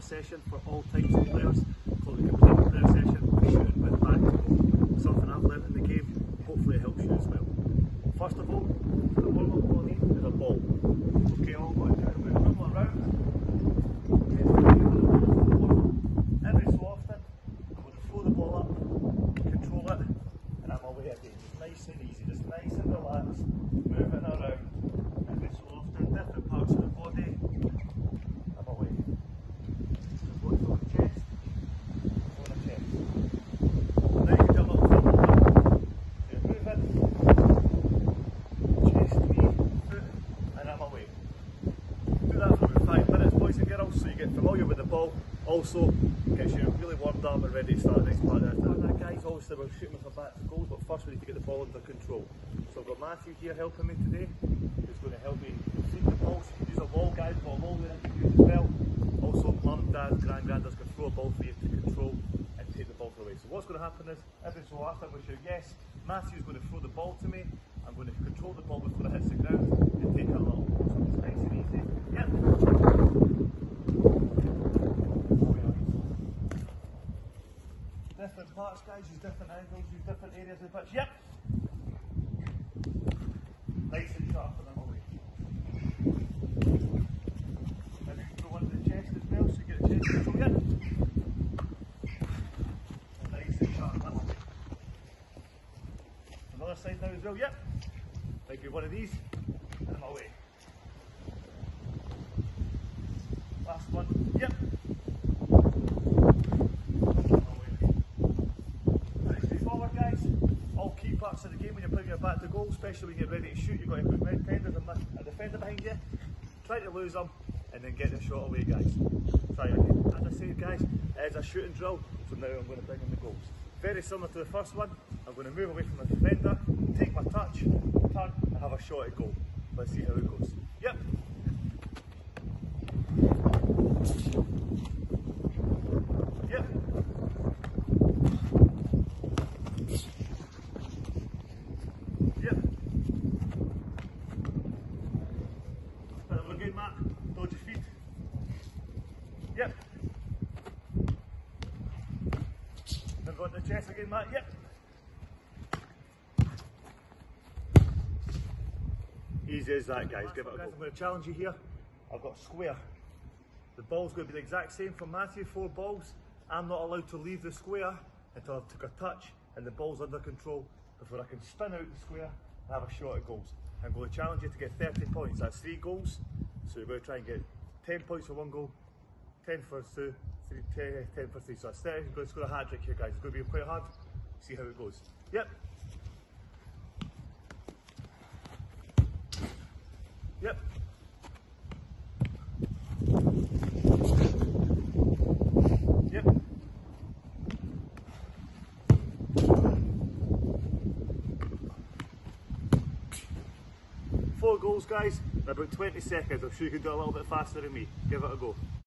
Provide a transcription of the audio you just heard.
similar session for all types of players called the player session, shooting with back. Something I've learned in the game, hopefully it helps you as well. First of all, the we're going to need is a ball. Okay, all going to do is around. Every so often, I'm going to throw the ball up, control it, and I'm away again. Nice and easy, just nice and relaxed, moving around. Every so often, different parts of the body, I'm away. So going for the chest, on the chest. Now you can jump up to the ball. You're moving, chest, knee, foot, and I'm away. Do that for about five minutes, boys and girls, so you get familiar with the ball. Also, gets you really warmed up and ready to start the next part of that. That guys, obviously we're shooting a back to goals, but first we need to get the ball under control. So I've got Matthew here helping me today, who's going to help me see the ball. So you can use a wall, guys, but a wall there can use as well. Also, mum, dad, grand, granddads to throw a ball for you to control and take the ball away. So what's going to happen is, every so often we shout yes, Matthew's going to throw the ball to me, I'm going to control the ball before it hits the ground and take it a little. So it's nice and easy. Yep. Different parts, guys, use different angles, use different areas of the pitch. Yep. Nice and sharp and I'm away. Maybe throw under the chest as well, so you get the chest control. Yep. Nice and sharp, that's it. Another side now as well, yep. Maybe one of these, and I'm away. Last one, yep. Pretty straightforward, guys. All key parts of the game when you're putting your back to goal, especially when you're ready to shoot, you've got to put red tenders and a defender behind you. Try to lose them and then get the shot away, guys. Try again. As I said, guys, it's a shooting drill, so now I'm going to bring in the goals. Very similar to the first one, I'm going to move away from the defender, take my touch, turn, and have a shot at goal. Let's see how it goes. Yep. Yep. Yep. Put it again, Matt. Dodge your feet. Yep. Then go into the chest again, Matt. Yep. Easy as that, guys. Give it a go. I'm going to challenge you here. I've got square. The ball's going to be the exact same for Matthew, four balls. I'm not allowed to leave the square until I've took a touch and the ball's under control before I can spin out the square and have a shot at goals. I'm going to challenge you to get 30 points. That's three goals. So you're going to try and get 10 points for one goal, 10 for two, 10, 10 for three. So that's 30. You're going to score a hat trick here, guys. It's going to be quite hard. See how it goes. Yep. Yep. Yep. Four goals, guys, in about 20 seconds. I'm sure you can do a little bit faster than me. Give it a go.